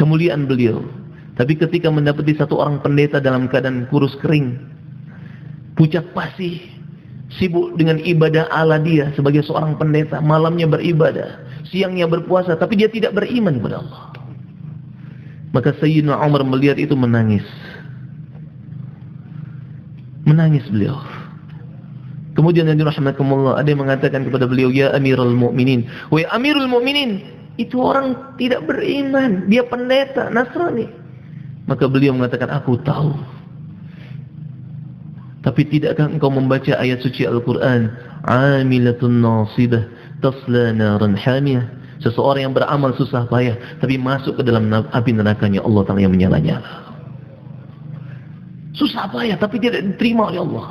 Kemuliaan beliau. Tapi ketika mendapati satu orang pendeta dalam keadaan kurus kering, pucat pasih, sibuk dengan ibadah ala dia sebagai seorang pendeta, malamnya beribadah, siangnya berpuasa, tapi dia tidak beriman kepada Allah. Maka Sayyidina Umar melihat itu menangis. Menangis beliau. Kemudian yang dirahmatkumullah ada yang mengatakan kepada beliau, "Ya Amirul Mukminin." "Wahai Amirul Mukminin, itu orang tidak beriman, dia pendeta Nasrani." Maka beliau mengatakan, "Aku tahu." Tapi tidakkah engkau membaca ayat suci Al-Quran? Amilatun nasibah tasla naran hamiyah. Seseorang yang beramal susah payah tapi masuk ke dalam api nerakanya Allah Taala yang menyala-nyala. Susah payah tapi tidak diterima oleh Allah.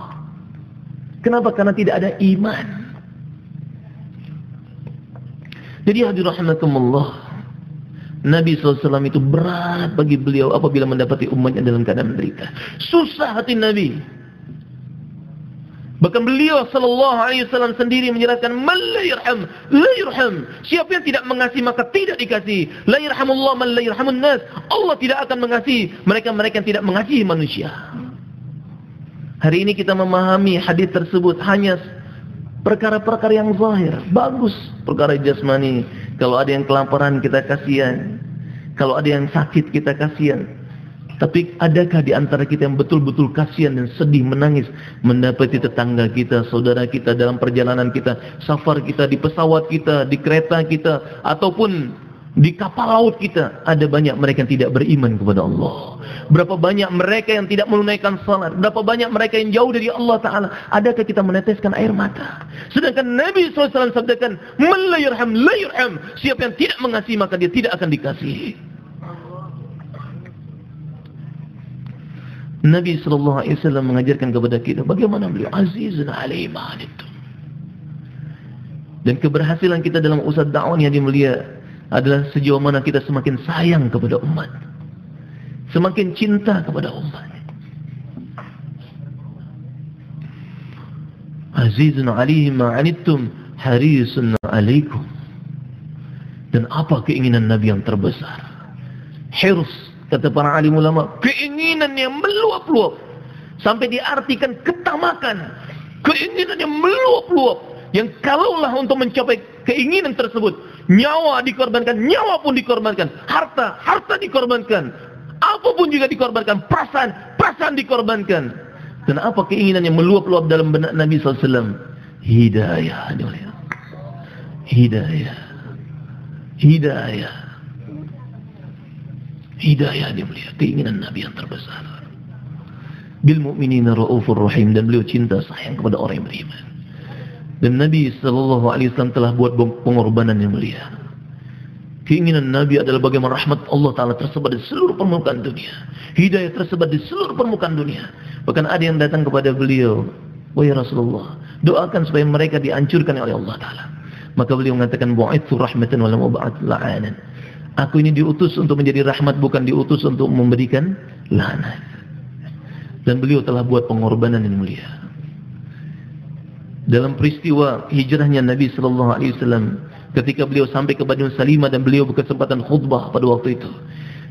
Kenapa? Karena tidak ada iman. Jadi hadir rahmatullah. Nabi SAW itu berat bagi beliau apabila mendapati umatnya dalam keadaan menderita. Susah hati Nabi. Bahkan beliau sallallahu alaihi wasallam sendiri menjelaskan man la la. Siapa yang tidak mengasihi maka tidak dikasihi. La yarhamullah man la nas. Allah tidak akan mengasihi mereka-mereka yang tidak mengasihi manusia. Hari ini kita memahami hadis tersebut hanya perkara-perkara yang zahir. Bagus perkara jasmani. Kalau ada yang kelaparan kita kasihan. Kalau ada yang sakit kita kasihan. Tapi adakah di antara kita yang betul-betul kasihan dan sedih menangis mendapati tetangga kita, saudara kita dalam perjalanan kita, safar kita, di pesawat kita, di kereta kita, ataupun di kapal laut kita ada banyak mereka yang tidak beriman kepada Allah. Berapa banyak mereka yang tidak menunaikan salat, berapa banyak mereka yang jauh dari Allah taala. Adakah kita meneteskan air mata? Sedangkan Nabi SAW sabdakan, "Man la yarham la yarham." Siapa yang tidak mengasihi maka dia tidak akan dikasihi. Nabi sallallahu alaihi wasallam mengajarkan kepada kita bagaimana beliau azizun alaihi itu. Dan keberhasilan kita dalam usaha dakwah yang mulia adalah sejauh mana kita semakin sayang kepada umat. Semakin cinta kepada umat. Azizun alaihi ma'anittum harisun alaikum. Dan apa keinginan Nabi yang terbesar? Hirs, kata para alim ulama, keinginan yang meluap-luap. Sampai diartikan ketamakan. Keinginan yang meluap-luap. Yang kalaulah untuk mencapai keinginan tersebut, nyawa dikorbankan, nyawa pun dikorbankan, harta, harta dikorbankan, apa pun juga dikorbankan, perasaan, perasaan dikorbankan. Dan apa keinginan yang meluap-luap dalam benak Nabi SAW? Hidayah. Hidayah. Hidayah. Hidayah dia melihat keinginan Nabi yang terbesar. Bil mu'minina ra'ufur rahim dan beliau cinta sayang kepada orang yang beriman. Dan Nabi sallallahu alaihi wasallam telah buat pengorbanan yang mulia. Keinginan Nabi adalah bagaimana rahmat Allah Ta'ala tersebar di seluruh permukaan dunia. Hidayah tersebar di seluruh permukaan dunia. Bahkan ada yang datang kepada beliau. Wahai Rasulullah, doakan supaya mereka dihancurkan oleh Allah Ta'ala. Maka beliau mengatakan, Bu'ithu rahmatan wa lamu la'anan. Aku ini diutus untuk menjadi rahmat bukan diutus untuk memberikan laknat. Dan beliau telah buat pengorbanan yang mulia. Dalam peristiwa hijrahnya Nabi sallallahu alaihi wasallam ketika beliau sampai ke Bani Salimah dan beliau berkesempatan khutbah pada waktu itu.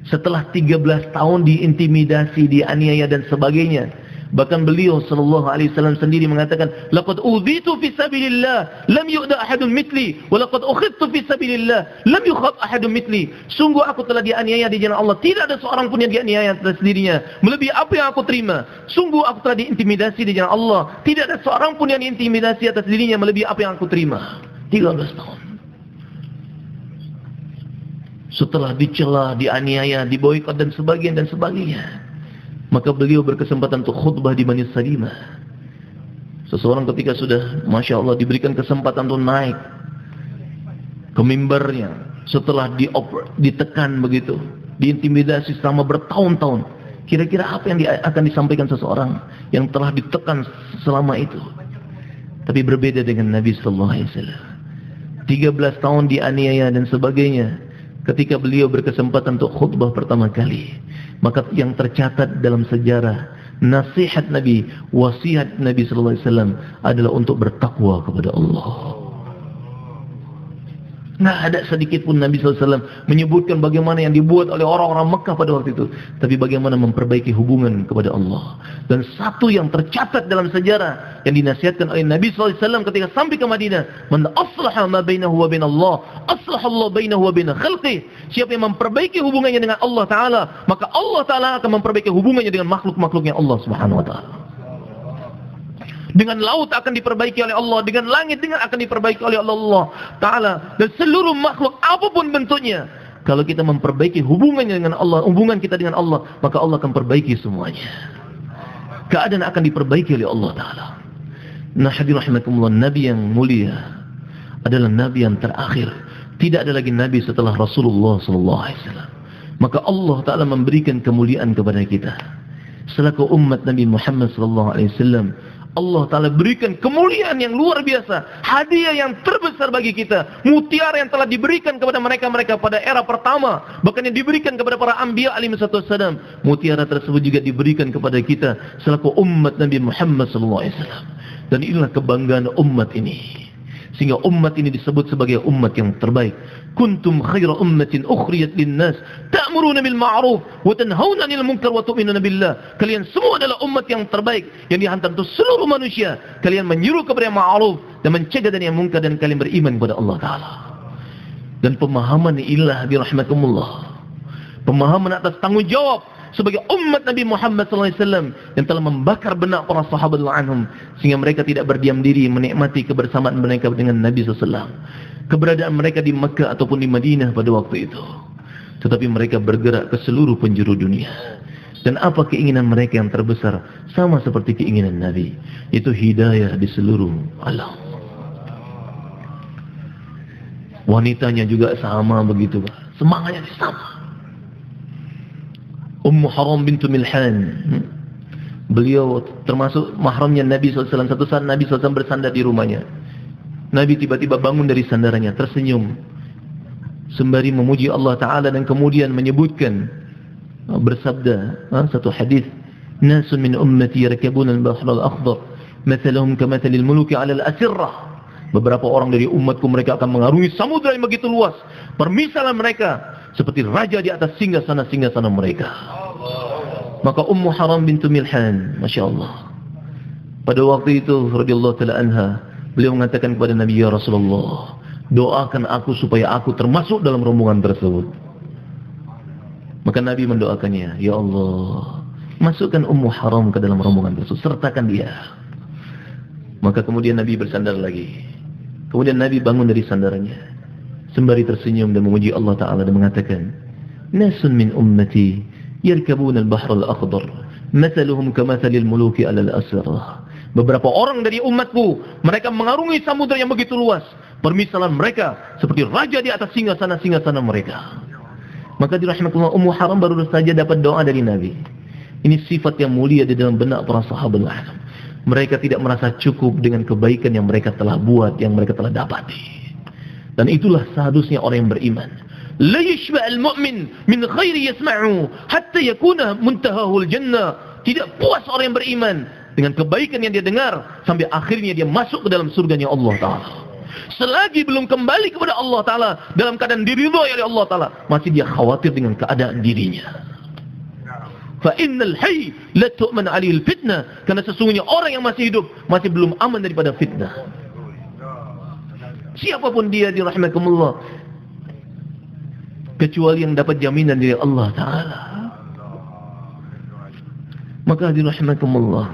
Setelah 13 tahun diintimidasi, dianiaya dan sebagainya, Bahkan beliau sallallahu alaihi wasallam sendiri mengatakan, "Laqad udhitu fi sabilillah, lam yu'da ahadun mithli, wa laqad ukhidtu fi sabilillah, lam yukhad ahadun mithli." Sungguh aku telah dianiaya di jalan Allah, tidak ada seorang pun yang dianiaya atas dirinya melebihi apa yang aku terima. Sungguh aku telah diintimidasi di jalan Allah, tidak ada seorang pun yang diintimidasi atas dirinya melebihi apa yang aku terima. 13 tahun. Setelah dicela, dianiaya, diboikot dan sebagainya dan sebagainya. Maka beliau berkesempatan untuk khutbah di Bani Salimah. Seseorang ketika sudah, Masya Allah, diberikan kesempatan untuk naik ke mimbarnya. Setelah ditekan begitu, diintimidasi selama bertahun-tahun. Kira-kira apa yang akan disampaikan seseorang yang telah ditekan selama itu? Tapi berbeda dengan Nabi Sallallahu Alaihi Wasallam. 13 tahun dianiaya dan sebagainya. Ketika beliau berkesempatan untuk khutbah pertama kali, maka yang tercatat dalam sejarah nasihat Nabi, wasiat Nabi sallallahu alaihi wasallam adalah untuk bertakwa kepada Allah. Nggak ada sedikit pun Nabi SAW menyebutkan bagaimana yang dibuat oleh orang-orang Mekah pada waktu itu. Tapi bagaimana memperbaiki hubungan kepada Allah. Dan satu yang tercatat dalam sejarah yang dinasihatkan oleh Nabi SAW ketika sampai ke Madinah. Man aslaha ma bainahu wa Allah. Aslaha Allah bainahu wa bain. Siapa yang memperbaiki hubungannya dengan Allah Ta'ala. Maka Allah Ta'ala akan memperbaiki hubungannya dengan makhluk-makhluknya Allah Subhanahu Wa Ta'ala. Dengan laut akan diperbaiki oleh Allah. Dengan langit dengan akan diperbaiki oleh Allah Ta'ala. Dan seluruh makhluk apa pun bentuknya. Kalau kita memperbaiki hubungannya dengan Allah. Hubungan kita dengan Allah. Maka Allah akan perbaiki semuanya. Keadaan akan diperbaiki oleh Allah Ta'ala. Nah rahimakumullah. Nabi yang mulia. Adalah Nabi yang terakhir. Tidak ada lagi Nabi setelah Rasulullah SAW. Maka Allah Ta'ala memberikan kemuliaan kepada kita. Selaku umat Nabi Muhammad SAW. Allah Ta'ala berikan kemuliaan yang luar biasa. Hadiah yang terbesar bagi kita. Mutiara yang telah diberikan kepada mereka-mereka pada era pertama. Bahkan yang diberikan kepada para ambiya alim satu sadam. Mutiara tersebut juga diberikan kepada kita. Selaku umat Nabi Muhammad SAW. Dan inilah kebanggaan umat ini. Sehingga umat ini disebut sebagai umat yang terbaik. Kuntum khaira ummatin ukhriyat linnas. Ta'muruna bil ma'ruf. Wa tanhauna anil munkar wa tu'minuna billah. Kalian semua adalah umat yang terbaik. Yang dihantar untuk seluruh manusia. Kalian menyuruh kepada yang ma'ruf. Dan mencegah dari yang munkar. Dan kalian beriman kepada Allah Ta'ala. Dan pemahaman ilah birahmatullah. Pemahaman atas tanggungjawab sebagai umat Nabi Muhammad SAW yang telah membakar benak para sahabat anhum sehingga mereka tidak berdiam diri menikmati kebersamaan mereka dengan Nabi SAW keberadaan mereka di Mekah ataupun di Madinah pada waktu itu. Tetapi mereka bergerak ke seluruh penjuru dunia. Dan apa keinginan mereka yang terbesar? Sama seperti keinginan Nabi itu hidayah di seluruh alam. Wanitanya juga sama begitu semangatnya sama Ummu Haram bintu Milhan. Beliau termasuk mahramnya Nabi SAW. Satu saat Nabi SAW bersandar di rumahnya. Nabi tiba-tiba bangun dari sandarannya, tersenyum. Sembari memuji Allah Ta'ala dan kemudian menyebutkan. Bersabda, satu hadis Nasun min ummati yarkabun al-bahr al-akhdar. Mathalahum kamathalil muluki ala al-asirrah. Beberapa orang dari umatku mereka akan mengarungi samudra yang begitu luas. Permisalan mereka seperti raja di atas singgah sana singgah sana mereka. Maka Ummu Haram bintu Milhan, Masya Allah. Pada waktu itu, radhiyallahu taala anha, beliau mengatakan kepada Nabi ya Rasulullah, doakan aku supaya aku termasuk dalam rombongan tersebut. Maka Nabi mendoakannya, ya Allah, masukkan Ummu Haram ke dalam rombongan tersebut, sertakan dia. Maka kemudian Nabi bersandar lagi. Kemudian Nabi bangun dari sandarannya. Sembari tersenyum dan memuji Allah Ta'ala dan mengatakan, Nasun min ummati yarkabuna al-bahr al-akhdar mathaluhum kamathalil muluki 'ala al-asrah beberapa orang dari umatku mereka mengarungi samudra yang begitu luas. Permisalan mereka seperti raja di atas singgasana-singgasana mereka. Maka dirahmatullah Ummu Haram baru saja dapat doa dari Nabi. Ini sifat yang mulia di dalam benak para sahabat mereka tidak merasa cukup dengan kebaikan yang mereka telah buat yang mereka telah dapati dan itulah seharusnya orang yang beriman. La yushba' al-mu'min min khairi yasma'u hatta yakuna muntahahul jannah. Tidak puas orang yang beriman dengan kebaikan yang dia dengar sampai akhirnya dia masuk ke dalam surganya Allah Taala. Selagi belum kembali kepada Allah Taala dalam keadaan diri oleh Allah Taala, masih dia khawatir dengan keadaan dirinya. Fa innal hayy la tu'man 'alaihi fitnah, karena sesungguhnya orang yang masih hidup masih belum aman daripada fitnah siapa pun dia dirahmatullah. Kecuali yang dapat jaminan dari Allah Ta'ala. Maka dirahmatullah.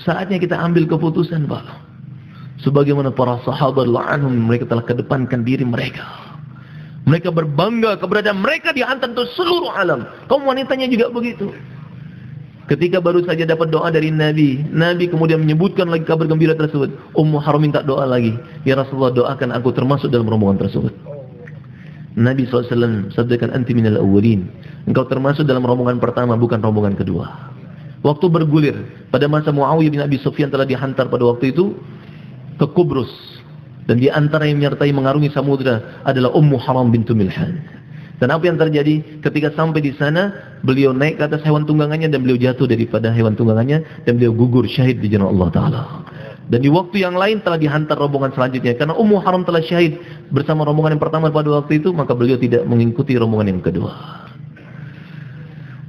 Saatnya kita ambil keputusan Pak. Sebagaimana para sahabat la'anhum mereka telah kedepankan diri mereka. Mereka berbangga keberadaan mereka di untuk seluruh alam. Kaum wanitanya juga begitu Ketika baru saja dapat doa dari Nabi, Nabi kemudian menyebutkan lagi kabar gembira tersebut. Ummu Haram minta doa lagi. Ya Rasulullah doakan aku termasuk dalam rombongan tersebut. Nabi SAW sabdakan anti minal awwalin. Engkau termasuk dalam rombongan pertama bukan rombongan kedua. Waktu bergulir pada masa Muawiyah bin Abi Sufyan telah dihantar pada waktu itu ke Kubrus dan di antara yang menyertai mengarungi samudra adalah Ummu Haram bintu Milhan. Dan apa yang terjadi ketika sampai di sana beliau naik ke atas hewan tunggangannya dan beliau jatuh daripada hewan tunggangannya dan beliau gugur syahid di jalan Allah Taala. Dan di waktu yang lain telah dihantar rombongan selanjutnya. Karena Ummu Haram telah syahid bersama rombongan yang pertama pada waktu itu, maka beliau tidak mengikuti rombongan yang kedua.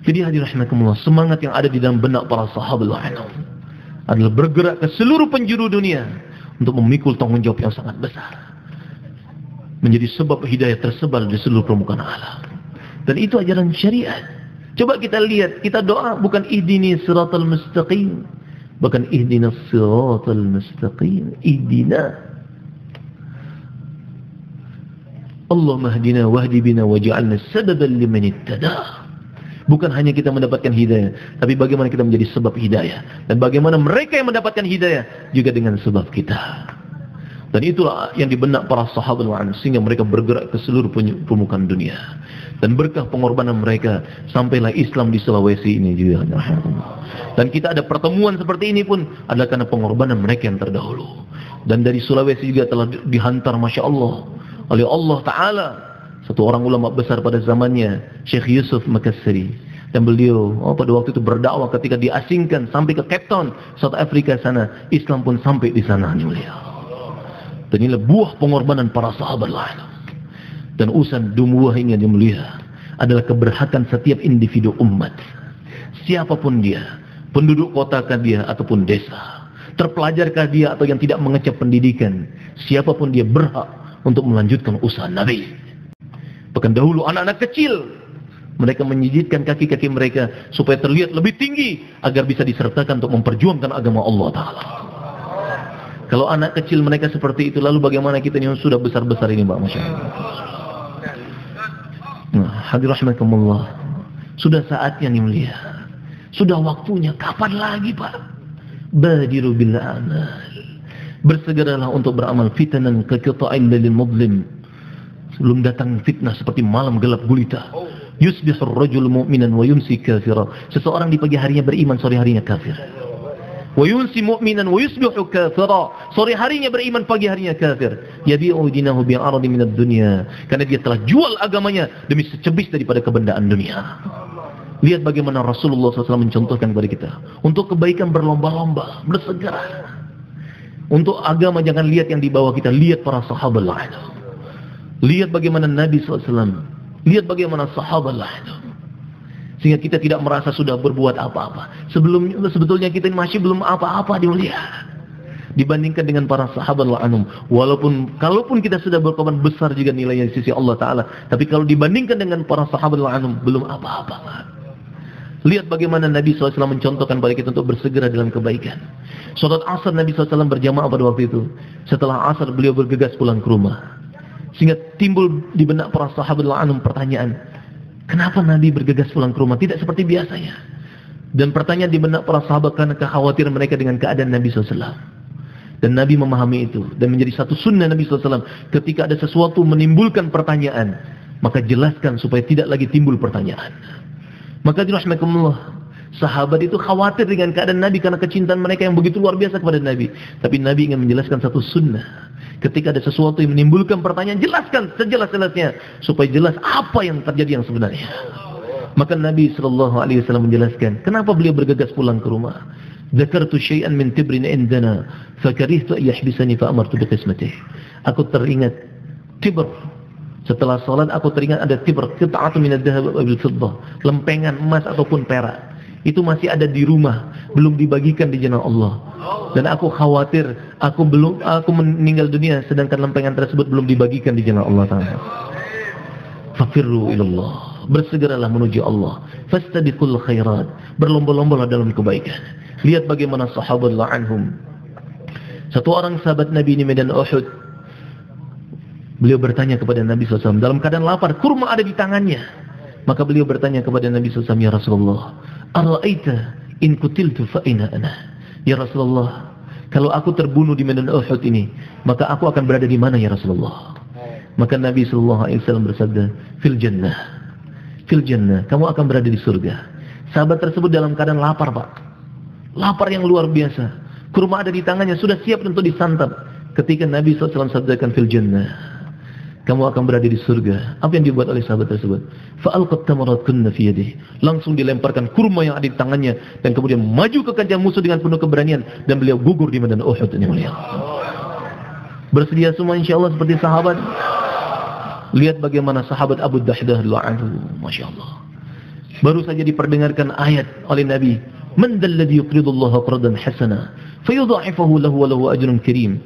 Jadi hadir rahimakumullah, semangat yang ada di dalam benak para sahabat adalah bergerak ke seluruh penjuru dunia untuk memikul tanggung jawab yang sangat besar. Menjadi sebab hidayah tersebar di seluruh permukaan alam. Dan itu ajaran syariat. Coba kita lihat, kita doa bukan ihdini siratal mustaqim. Bahkan ihdinas siratal mustaqim. Ihdina. Allah mahdina wahdi bina waj'alna sababan liman ittada. Bukan hanya kita mendapatkan hidayah, tapi bagaimana kita menjadi sebab hidayah dan bagaimana mereka yang mendapatkan hidayah juga dengan sebab kita. Dan itulah yang dibenak para sahabat wa'an sehingga mereka bergerak ke seluruh permukaan dunia. Dan berkah pengorbanan mereka sampailah Islam di Sulawesi ini juga. Dan kita ada pertemuan seperti ini pun adalah karena pengorbanan mereka yang terdahulu. Dan dari Sulawesi juga telah dihantar Masya Allah oleh Allah Ta'ala. Satu orang ulama besar pada zamannya, Syekh Yusuf Makassari. Dan beliau oh, pada waktu itu berdakwah ketika diasingkan sampai ke Cape Town, South Africa sana. Islam pun sampai di sana. Beliau. Dan inilah buah pengorbanan para sahabat lain. Dan usan dumuah ini yang mulia adalah keberhakan setiap individu umat. Siapa pun dia, penduduk kota kah dia ataupun desa, terpelajarkah dia atau yang tidak mengecap pendidikan, siapa pun dia berhak untuk melanjutkan usaha Nabi. Bahkan dahulu anak-anak kecil mereka menyijitkan kaki-kaki mereka supaya terlihat lebih tinggi agar bisa disertakan untuk memperjuangkan agama Allah Taala. Kalau anak kecil mereka seperti itu, lalu bagaimana kita yang sudah besar-besar ini, Mbak Masya Allah. Nah, hadir rahmatullah. Sudah saatnya nih melihat. Sudah waktunya. Kapan lagi Pak? Badiru bil amal. Bersegeralah untuk beramal fitanan ke qita'in lil mudlim. Sebelum datang fitnah seperti malam gelap gulita. Yusbihur rajul mu'minan wa yumsi kafira. Seseorang di pagi harinya beriman, sore harinya kafir. Wa yumsi mu'minan wa yusbihu kafira. Sore harinya beriman, pagi harinya kafir. Yabi'u dinahu bi'aradi minad dunya. Karena dia telah jual agamanya demi secebis daripada kebendaan dunia. Lihat bagaimana Rasulullah SAW mencontohkan kepada kita. Untuk kebaikan berlomba-lomba, bersegera. Untuk agama jangan lihat yang di bawah kita, lihat para sahabat lah. Lihat bagaimana Nabi SAW Lihat bagaimana sahabat lah. Sehingga kita tidak merasa sudah berbuat apa-apa. Sebelum sebetulnya kita masih belum apa-apa dilihat. Dibandingkan dengan para sahabat anum. Walaupun kalaupun kita sudah berkorban besar juga nilainya di sisi Allah Ta'ala. Tapi kalau dibandingkan dengan para sahabat anum belum apa-apa. Lihat bagaimana Nabi SAW mencontohkan pada kita untuk bersegera dalam kebaikan. Salat asar Nabi SAW berjamaah pada waktu itu. Setelah asar beliau bergegas pulang ke rumah. Sehingga timbul di benak para sahabat anum pertanyaan, kenapa Nabi bergegas pulang ke rumah tidak seperti biasanya? Dan pertanyaan di benak para sahabat karena kekhawatiran mereka dengan keadaan Nabi SAW. Dan Nabi memahami itu dan menjadi satu sunnah Nabi SAW. Ketika ada sesuatu menimbulkan pertanyaan, maka jelaskan supaya tidak lagi timbul pertanyaan. Maka dirahmatullah, sahabat itu khawatir dengan keadaan Nabi karena kecintaan mereka yang begitu luar biasa kepada Nabi. Tapi Nabi ingin menjelaskan satu sunnah. Ketika ada sesuatu yang menimbulkan pertanyaan, jelaskan sejelas-jelasnya supaya jelas apa yang terjadi yang sebenarnya. Maka Nabi wasallam menjelaskan, kenapa beliau bergegas pulang ke rumah? Zakartu syai'an min tibrin indana, fakarihtu yahbisani fa amartu bi qismatih. Aku teringat tibr setelah salat aku teringat ada tibr qit'atu min ad-dhahab wal fiddah, lempengan emas ataupun perak itu masih ada di rumah, belum dibagikan di jalan Allah. Dan aku khawatir aku belum aku meninggal dunia sedangkan lempengan tersebut belum dibagikan di jalan Allah Taala. Fafirru ilallah. Bersegeralah menuju Allah. Fastabiqul khairat. Berlomba-lombalah dalam kebaikan. Lihat bagaimana sahabat anhum. Satu orang sahabat Nabi ini medan Uhud. Beliau bertanya kepada Nabi SAW dalam keadaan lapar, kurma ada di tangannya. Maka beliau bertanya kepada Nabi SAW, Ya Rasulullah, Ara'aita in kutiltu fa ina ana? Ya Rasulullah, kalau aku terbunuh di medan Uhud ini, maka aku akan berada di mana ya Rasulullah? Maka Nabi sallallahu alaihi wasallam bersabda, "Fil jannah." Fil jannah, kamu akan berada di surga. Sahabat tersebut dalam keadaan lapar, Pak. Lapar yang luar biasa. Kurma ada di tangannya, sudah siap untuk disantap. Ketika Nabi SAW sabdakan fil jannah kamu akan berada di surga. Apa yang dibuat oleh sahabat tersebut? Fa'alqat tamaratkunna fi. Langsung dilemparkan kurma yang ada di tangannya dan kemudian maju ke kancah musuh dengan penuh keberanian dan beliau gugur di medan Uhud ini mulia. Bersedia semua insyaallah seperti sahabat. Lihat bagaimana sahabat Abu Dahdah anhu, Masya Allah. Baru saja diperdengarkan ayat oleh Nabi, "Man dalladhi yuqridu Allah qardan hasana, fayudha'ifahu lahu wa ajrun karim."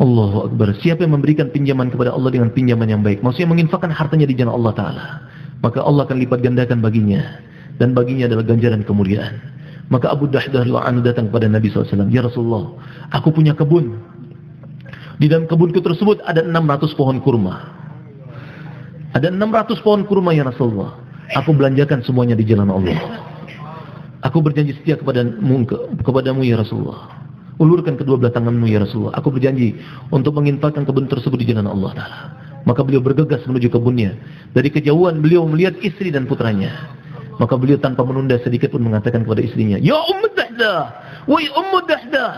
Allahu Akbar. Siapa yang memberikan pinjaman kepada Allah dengan pinjaman yang baik. Maksudnya menginfakkan hartanya di jalan Allah Ta'ala. Maka Allah akan lipat gandakan baginya. Dan baginya adalah ganjaran kemuliaan. Maka Abu Dahdah anhu datang kepada Nabi SAW. Ya Rasulullah, aku punya kebun. Di dalam kebunku tersebut ada 600 pohon kurma. Ada 600 pohon kurma ya Rasulullah. Aku belanjakan semuanya di jalan Allah. Aku berjanji setia kepadamu, kepadamu ya Rasulullah. Ulurkan kedua belah tanganmu ya Rasulullah. Aku berjanji untuk menginfakkan kebun tersebut di jalan Allah Ta'ala. Maka beliau bergegas menuju kebunnya. Dari kejauhan beliau melihat istri dan putranya. Maka beliau tanpa menunda sedikit pun mengatakan kepada istrinya, Ya Ummu Dahdah, Wai Ummu Dahdah.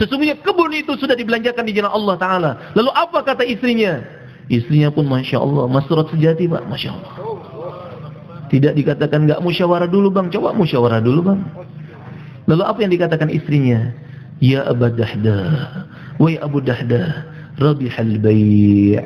Sesungguhnya kebun itu sudah dibelanjakan di jalan Allah Ta'ala. Lalu apa kata istrinya? Istrinya pun Masya Allah, masrat sejati Pak, Masya Allah. Tidak dikatakan enggak musyawarah dulu bang, coba musyawarah dulu bang. Lalu apa yang dikatakan istrinya? Ya Abu Dahda Wahai Abu Dahda Rabihal bay'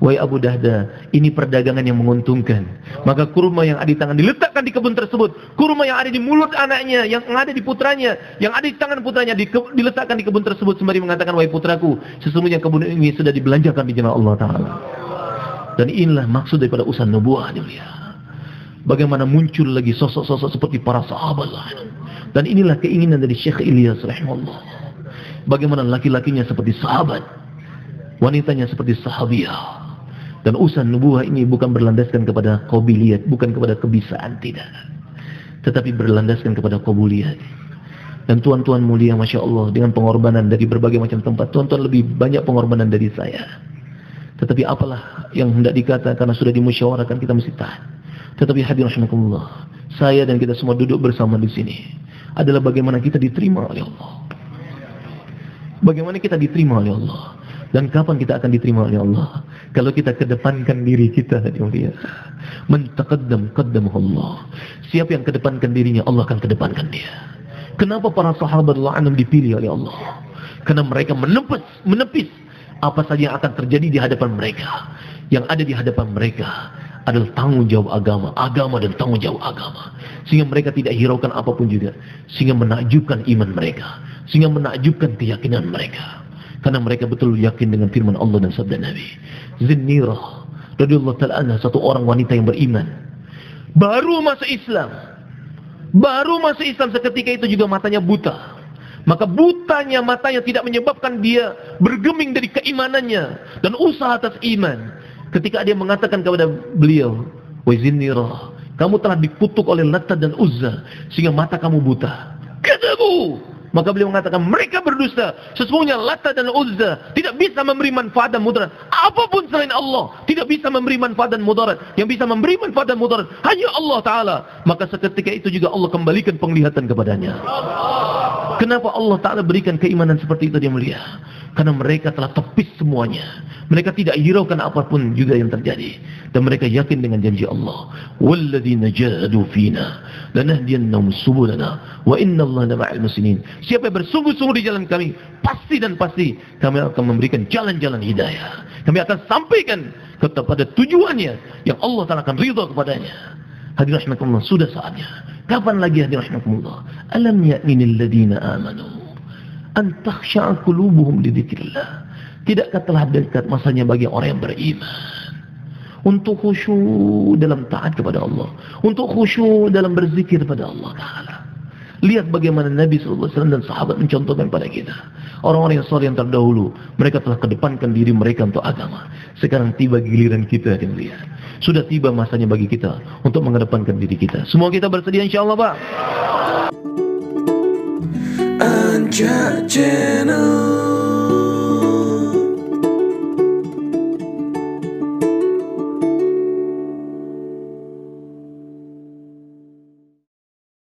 Wahai Abu Dahda Ini perdagangan yang menguntungkan. Maka kurma yang ada di tangan diletakkan di kebun tersebut. Kurma yang ada di mulut anaknya Yang ada di putranya Yang ada di tangan putranya di Diletakkan di kebun tersebut. Sembari mengatakan Wahai putraku Sesungguhnya kebun ini sudah dibelanjakan di jalan Allah Ta'ala. Dan inilah maksud daripada usaha nubuah Bagaimana muncul lagi sosok-sosok seperti para sahabat. Dan inilah keinginan dari Syekh Ilyas rahimahullah. Bagaimana laki-lakinya seperti sahabat. Wanitanya seperti sahabiah. Dan usaha nubuah ini bukan berlandaskan kepada kobiliat. Bukan kepada kebisaan, tidak. Tetapi berlandaskan kepada kobuliat. Dan tuan-tuan mulia Masya Allah. Dengan pengorbanan dari berbagai macam tempat. Tuan-tuan lebih banyak pengorbanan dari saya. Tetapi apalah yang hendak dikata karena sudah dimusyawarahkan kita mesti tahan. Tetapi hadirin rahimakumullah, saya dan kita semua duduk bersama di sini adalah bagaimana kita diterima oleh Allah. Bagaimana kita diterima oleh Allah. Dan kapan kita akan diterima oleh Allah? Kalau kita kedepankan diri kita, mulia. Mentaqaddam qaddam Allah. Siapa yang kedepankan dirinya, Allah akan kedepankan dia. Kenapa para sahabat Allah dipilih oleh Allah? Karena mereka menepis, menepis apa saja yang akan terjadi di hadapan mereka. Yang ada di hadapan mereka adalah tanggung jawab agama, agama dan tanggung jawab agama. Sehingga mereka tidak hiraukan apa pun juga. Sehingga menakjubkan iman mereka. Sehingga menakjubkan keyakinan mereka. Karena mereka betul yakin dengan firman Allah dan sabda Nabi. Zinnirah radhiyallahu taala anha satu orang wanita yang beriman. Baru masuk Islam. Baru masuk Islam seketika itu juga matanya buta. Maka butanya matanya tidak menyebabkan dia bergeming dari keimanannya dan usaha atas iman. Ketika dia mengatakan kepada beliau, "Wazinirah, kamu telah dikutuk oleh Latta dan Uzza sehingga mata kamu buta." Katamu, maka beliau mengatakan mereka berdusta. Sesungguhnya Lata dan Uzza tidak bisa memberi manfaat dan mudarat. Apa pun selain Allah tidak bisa memberi manfaat dan mudarat. Yang bisa memberi manfaat dan mudarat hanya Allah Ta'ala. Maka seketika itu juga Allah kembalikan penglihatan kepadanya. Kenapa Allah Ta'ala berikan keimanan seperti itu dia mulia? karena mereka telah tepis semuanya. Mereka tidak hiraukan apa pun juga yang terjadi dan mereka yakin dengan janji Allah. Walladzina jahadu fina lanahdiyannahum subulana wa innallaha ma'al muslimin. Siapa yang bersungguh-sungguh di jalan kami, pasti dan pasti kami akan memberikan jalan-jalan hidayah. Kami akan sampaikan kepada tujuannya yang Allah Taala akan ridha kepadanya. Hadirin rahimakumullah, sudah saatnya. Kapan lagi hadirin rahimakumullah? Alam ya'minil ladina amanu an takhsha'a qulubuhum li dzikrillah. Tidakkah telah dekat masanya bagi orang yang beriman untuk khusyuk dalam taat kepada Allah, untuk khusyuk dalam berzikir kepada Allah Taala. Lihat bagaimana Nabi SAW dan sahabat mencontohkan pada kita. Orang-orang yang soleh yang terdahulu, mereka telah kedepankan diri mereka untuk agama. Sekarang tiba giliran kita yang lihat. Sudah tiba masanya bagi kita untuk mengedepankan diri kita. Semua kita bersedia insya Allah Pak. Unjudgmental.